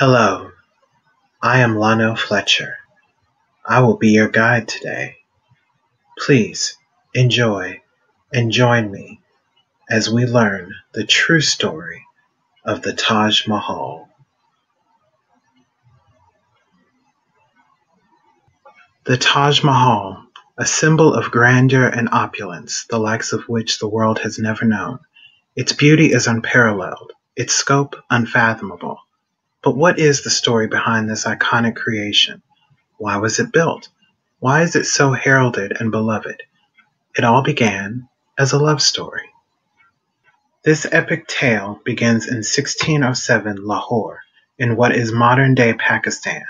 Hello, I am Lonell Fletcher. I will be your guide today. Please enjoy and join me as we learn the true story of the Taj Mahal. The Taj Mahal, a symbol of grandeur and opulence, the likes of which the world has never known. Its beauty is unparalleled, its scope unfathomable. But what is the story behind this iconic creation? Why was it built? Why is it so heralded and beloved? It all began as a love story. This epic tale begins in 1607 Lahore, in what is modern day Pakistan.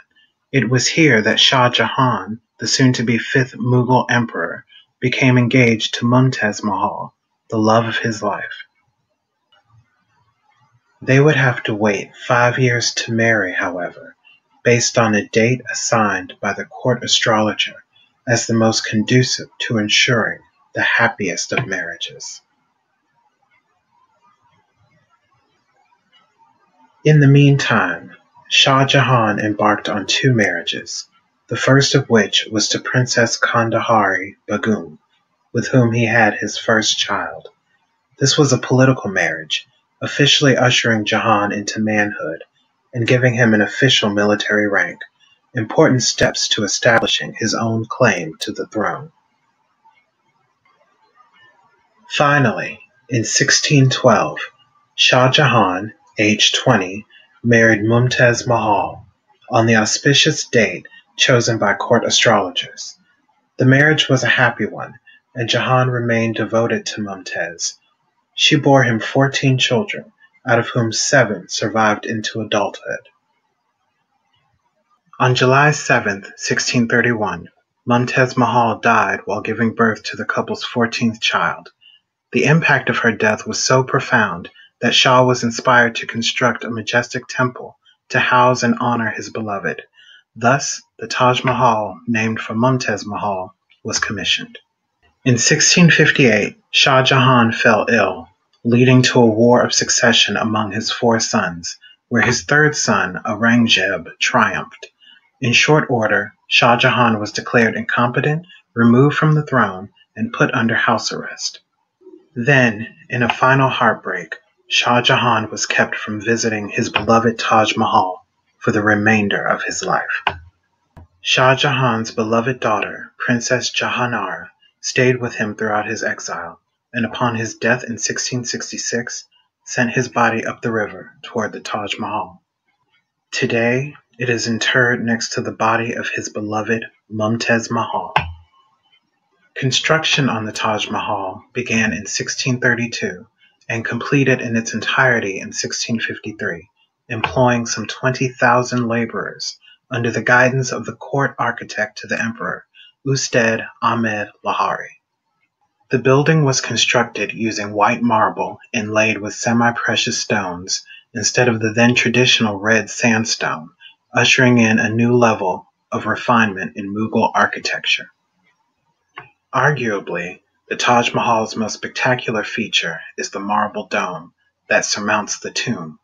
It was here that Shah Jahan, the soon to be fifth Mughal emperor, became engaged to Mumtaz Mahal, the love of his life. They would have to wait five years to marry, however, based on a date assigned by the court astrologer as the most conducive to ensuring the happiest of marriages. In the meantime, Shah Jahan embarked on two marriages, the first of which was to Princess Kandahari Begum, with whom he had his first child. This was a political marriage, officially ushering Jahan into manhood and giving him an official military rank, important steps to establishing his own claim to the throne. Finally, in 1612, Shah Jahan aged 20, married Mumtaz Mahal on the auspicious date chosen by court astrologers. The marriage was a happy one, and Jahan remained devoted to Mumtaz. She bore him 14 children, out of whom seven survived into adulthood. On July 7, 1631, Mumtaz Mahal died while giving birth to the couple's 14th child. The impact of her death was so profound that Shah was inspired to construct a majestic temple to house and honor his beloved. Thus, the Taj Mahal, named for Mumtaz Mahal, was commissioned. In 1658, Shah Jahan fell ill, leading to a war of succession among his four sons, where his third son, Aurangzeb, triumphed. In short order, Shah Jahan was declared incompetent, removed from the throne, and put under house arrest. Then, in a final heartbreak, Shah Jahan was kept from visiting his beloved Taj Mahal for the remainder of his life. Shah Jahan's beloved daughter, Princess Jahanara, stayed with him throughout his exile, and upon his death in 1666, sent his body up the river toward the Taj Mahal. Today, it is interred next to the body of his beloved Mumtaz Mahal. Construction on the Taj Mahal began in 1632 and completed in its entirety in 1653, employing some 20,000 laborers under the guidance of the court architect to the emperor, Ustad Ahmed Lahauri. The building was constructed using white marble inlaid with semi-precious stones instead of the then traditional red sandstone, ushering in a new level of refinement in Mughal architecture. Arguably, the Taj Mahal's most spectacular feature is the marble dome that surmounts the tomb.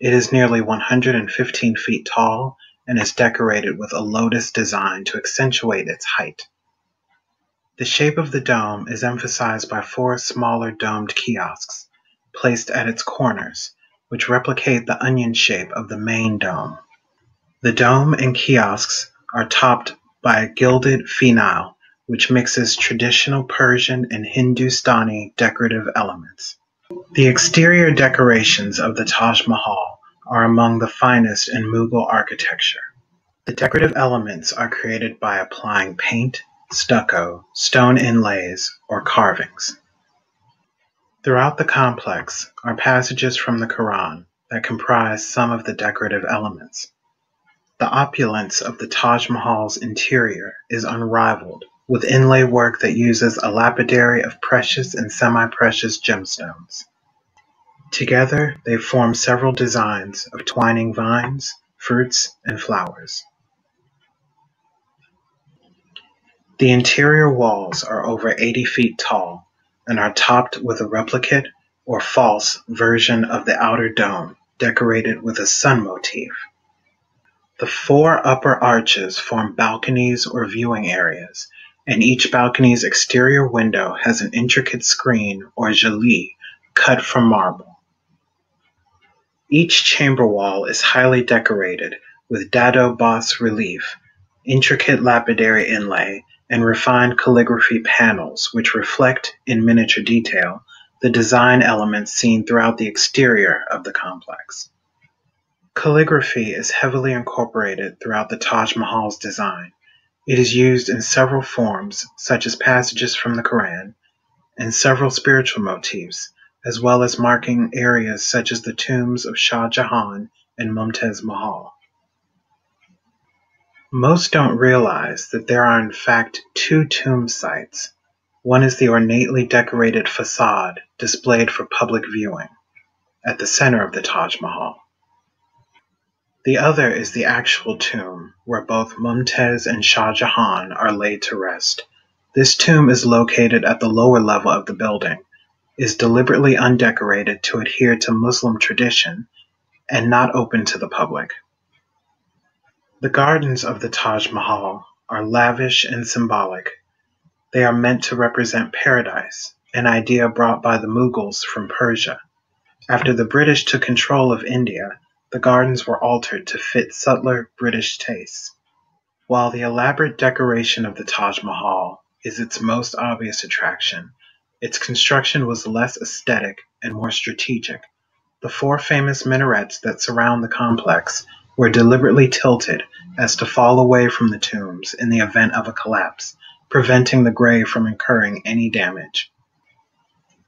It is nearly 115 feet tall and is decorated with a lotus design to accentuate its height. The shape of the dome is emphasized by four smaller domed kiosks placed at its corners, which replicate the onion shape of the main dome. The dome and kiosks are topped by a gilded finial which mixes traditional Persian and Hindustani decorative elements. The exterior decorations of the Taj Mahal are among the finest in Mughal architecture. The decorative elements are created by applying paint, stucco, stone inlays, or carvings. Throughout the complex are passages from the Quran that comprise some of the decorative elements. The opulence of the Taj Mahal's interior is unrivaled with inlay work that uses a lapidary of precious and semi-precious gemstones. Together, they form several designs of twining vines, fruits, and flowers. The interior walls are over 80 feet tall and are topped with a replicate or false version of the outer dome decorated with a sun motif. The four upper arches form balconies or viewing areas, and each balcony's exterior window has an intricate screen or jalis cut from marble. Each chamber wall is highly decorated with dado bas relief, intricate lapidary inlay, and refined calligraphy panels which reflect, in miniature detail, the design elements seen throughout the exterior of the complex. Calligraphy is heavily incorporated throughout the Taj Mahal's design. It is used in several forms, such as passages from the Quran, and several spiritual motifs, as well as marking areas such as the tombs of Shah Jahan and Mumtaz Mahal. Most don't realize that there are in fact two tomb sites. One is the ornately decorated facade displayed for public viewing, at the center of the Taj Mahal. The other is the actual tomb, where both Mumtaz and Shah Jahan are laid to rest. This tomb is located at the lower level of the building, is deliberately undecorated to adhere to Muslim tradition, and not open to the public. The gardens of the Taj Mahal are lavish and symbolic. They are meant to represent paradise, an idea brought by the Mughals from Persia. After the British took control of India, the gardens were altered to fit subtler British tastes. While the elaborate decoration of the Taj Mahal is its most obvious attraction, its construction was less aesthetic and more strategic. The four famous minarets that surround the complex were deliberately tilted as to fall away from the tombs in the event of a collapse, preventing the grave from incurring any damage.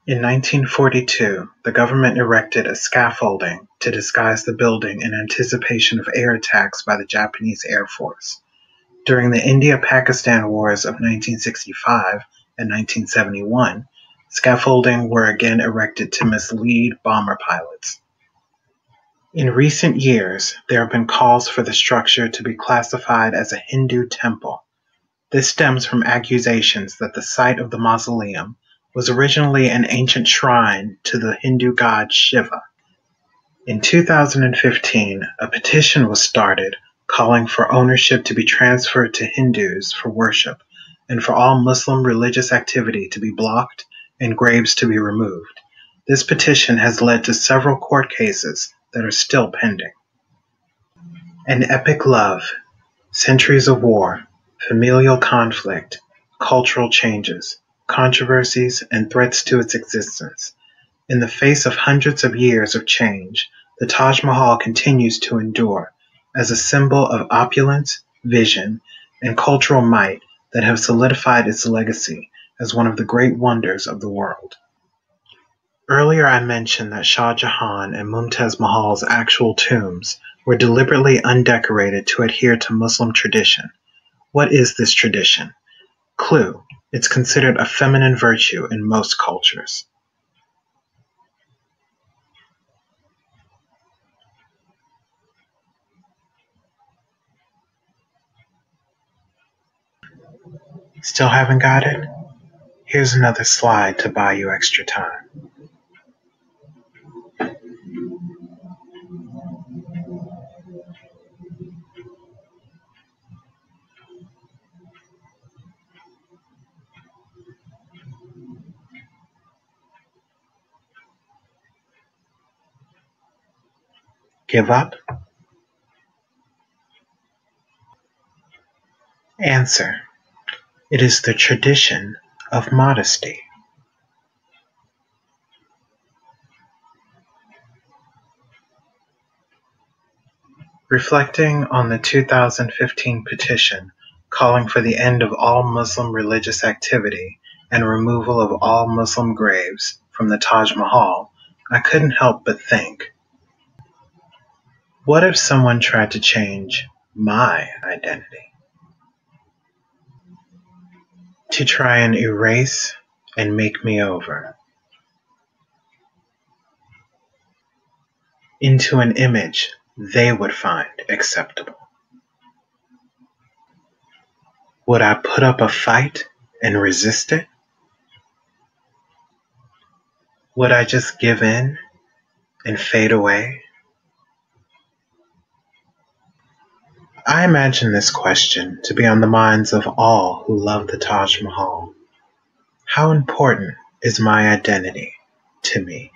In 1942, the government erected a scaffolding to disguise the building in anticipation of air attacks by the Japanese Air Force. During the India Pakistan Wars of 1965 and 1971, Scaffolding were again erected to mislead bomber pilots. In recent years, there have been calls for the structure to be classified as a Hindu temple. This stems from accusations that the site of the mausoleum was originally an ancient shrine to the Hindu god Shiva. In 2015, a petition was started calling for ownership to be transferred to Hindus for worship and for all Muslim religious activity to be blocked and graves to be removed. This petition has led to several court cases that are still pending. An epic love, centuries of war, familial conflict, cultural changes, controversies, and threats to its existence. In the face of hundreds of years of change, the Taj Mahal continues to endure as a symbol of opulence, vision, and cultural might that have solidified its legacy as one of the great wonders of the world. Earlier I mentioned that Shah Jahan and Mumtaz Mahal's actual tombs were deliberately undecorated to adhere to Muslim tradition. What is this tradition? Clue. It's considered a feminine virtue in most cultures. Still haven't got it? Here's another slide to buy you extra time. Give up? Answer. It is the tradition of modesty. Reflecting on the 2015 petition calling for the end of all Muslim religious activity and removal of all Muslim graves from the Taj Mahal, I couldn't help but think what if someone tried to change my identity? To try and erase and make me over into an image they would find acceptable. Would I put up a fight and resist it? Would I just give in and fade away? I imagine this question to be on the minds of all who love the Taj Mahal. How important is my identity to me?